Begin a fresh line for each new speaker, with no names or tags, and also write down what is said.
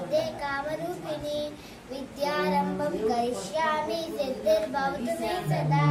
न्दे कामरूपिणी विद्यारम्भं करिष्यामि तदा